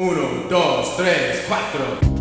Uno, dos, tres, cuatro.